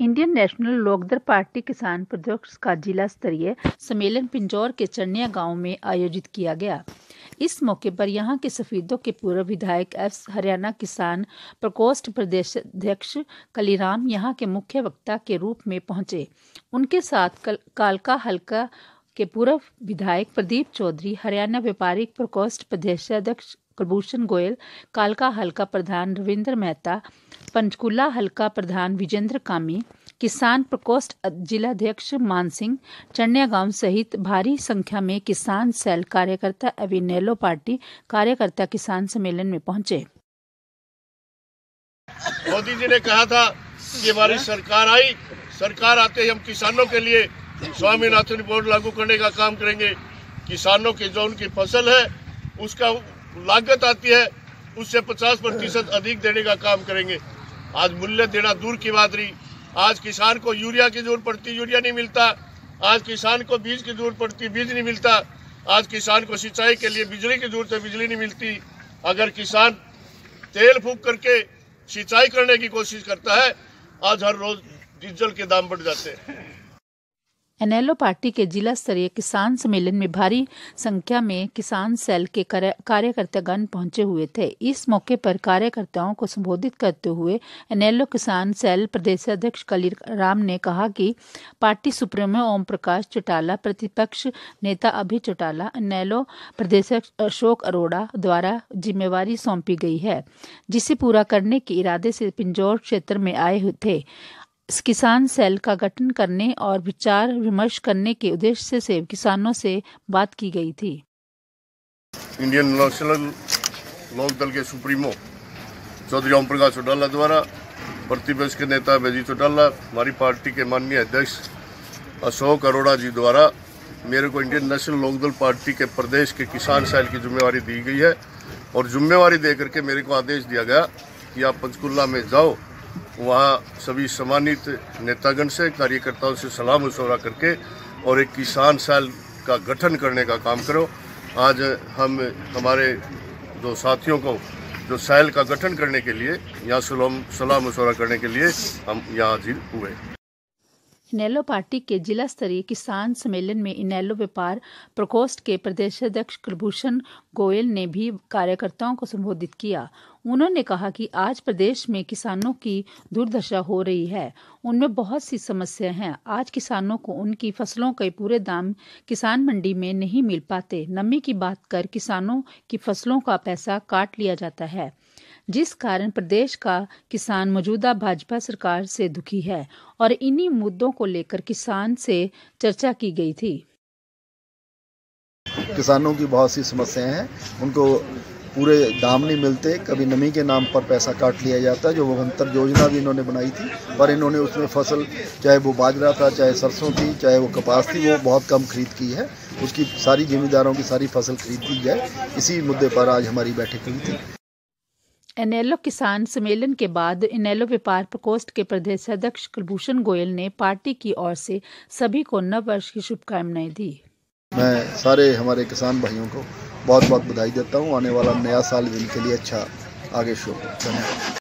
Indian National Lokdal Party किसान प्रदेश का जिला स्तरीय सम्मेलन पिंजौर के चरनिया गाँव में आयोजित किया गया। इस मौके पर यहाँ के सफीदों के पूर्व विधायक एफ़ हरियाणा किसान प्रकोष्ठ प्रदेश अध्यक्ष कलीराम यहाँ के मुख्य वक्ता के रूप में पहुँचे। उनके साथ कल, कालका हल्का के पूर्व विधायक प्रदीप चौधरी, हरियाणा व्यापारिक प्रकोष्ठ प्रदेशाध्यक्ष कुलभूषण गोयल, कालका हल्का प्रधान रविंद्र मेहता, पंचकुला हल्का प्रधान विजेंद्र कामी, किसान प्रकोष्ठ जिलाध्यक्ष मानसिंह चन्या गाँव सहित भारी संख्या में किसान सेल कार्यकर्ता एविनेलो पार्टी कार्यकर्ता किसान सम्मेलन में पहुँचे। मोदी जी ने कहा था कि हमारी सरकार आई, सरकार आते ही हम किसानों के लिए स्वामीनाथन बोर्ड लागू करने का काम करेंगे। किसानों की जो उनकी फ़सल है, उसका लागत आती है, उससे 50 प्रतिशत अधिक देने का काम करेंगे। आज मूल्य देना दूर की बात रही। आज किसान को यूरिया की ज़रूरत पड़ती, यूरिया नहीं मिलता। आज किसान को बीज की ज़रूरत पड़ती, बीज नहीं मिलता। आज किसान को सिंचाई के लिए बिजली की ज़रूरत है, बिजली नहीं मिलती। अगर किसान तेल फूक करके सिंचाई करने की कोशिश करता है, आज हर रोज डीजल के दाम बढ़ जाते हैं। एनएलओ पार्टी के जिला स्तरीय किसान सम्मेलन में भारी संख्या में किसान सेल के कार्यकर्तागण पहुँचे हुए थे। इस मौके पर कार्यकर्ताओं को संबोधित करते हुए एनएलओ किसान सेल प्रदेशाध्यक्ष कली राम ने कहा कि पार्टी सुप्रीमो ओम प्रकाश चौटाला, प्रतिपक्ष नेता अभि चौटाला, एनएलओ प्रदेशाध्यक्ष अशोक अरोड़ा द्वारा जिम्मेवारी सौंपी गई है, जिसे पूरा करने के इरादे से पिंजौर क्षेत्र में आए थे। किसान सेल का गठन करने और विचार विमर्श करने के उद्देश्य से किसानों से बात की गई थी। इंडियन नेशनल लोक दल के सुप्रीमो चौधरी ओम प्रकाश चौटाला द्वारा, प्रतिपक्ष के नेता बेजी चौटाला हमारी पार्टी के माननीय अध्यक्ष अशोक अरोड़ा जी द्वारा मेरे को इंडियन नेशनल लोकदल पार्टी के प्रदेश के किसान सेल की जिम्मेवारी दी गई है और जिम्मेवारी दे करके मेरे को आदेश दिया गया कि आप पंचकुला में जाओ वहाँ सभी सम्मानित नेतागण से, कार्यकर्ताओं से सलाह मशवरा करके और एक किसान सेल का गठन करने का काम करो। आज हम, हमारे दो साथियों को, जो सेल का गठन करने के लिए, यहाँ सलाह मशवरा करने के लिए हम यहाँ हाजिर हुए। इनेलो पार्टी के जिला स्तरीय किसान सम्मेलन में इनेलो व्यापार प्रकोष्ठ के प्रदेशाध्यक्ष कुलभूषण गोयल ने भी कार्यकर्ताओं को संबोधित किया। उन्होंने कहा कि आज प्रदेश में किसानों की दुर्दशा हो रही है। उनमें बहुत सी समस्या हैं। आज किसानों को उनकी फ़सलों के पूरे दाम किसान मंडी में नहीं मिल पाते। नमी की बात कर किसानों की फ़सलों का पैसा काट लिया जाता है। जिस कारण प्रदेश का किसान मौजूदा भाजपा सरकार से दुखी है और इन्हीं मुद्दों को लेकर किसान से चर्चा की गई थी। किसानों की बहुत सी समस्याएँ हैं। उनको पूरे दाम नहीं मिलते। कभी नमी के नाम पर पैसा काट लिया जाता है जो वहंतर योजना भी इन्होंने बनाई थी, पर इन्होंने उसमें फ़सल, चाहे वो बाजरा था, चाहे सरसों थी, चाहे वो कपास थी, वो बहुत कम खरीद की है। उसकी सारी जिम्मेदारों की सारी फ़सल खरीद दी जाए। इसी मुद्दे पर आज हमारी बैठक हुई थी। इनेलो किसान सम्मेलन के बाद इनेलो व्यापार प्रकोष्ठ के प्रदेशाध्यक्ष कुलभूषण गोयल ने पार्टी की ओर से सभी को नव वर्ष की शुभकामनाएँ दी। मैं सारे हमारे किसान भाइयों को बहुत बहुत बधाई देता हूँ। आने वाला नया साल इनके लिए अच्छा आगे शुभ। धन्यवाद।